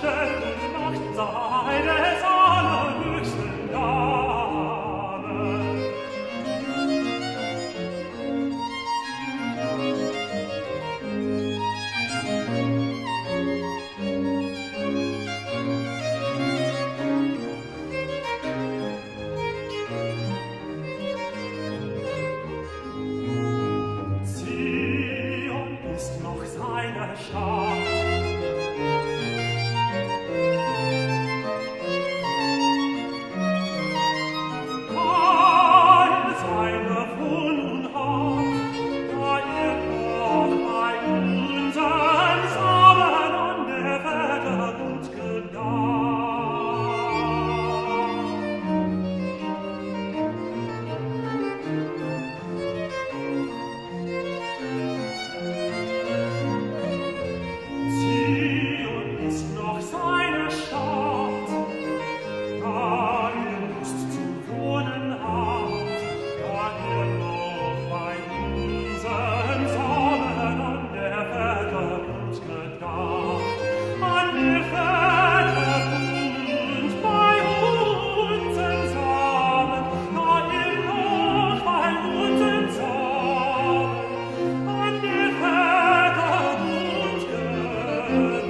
cielo Oh.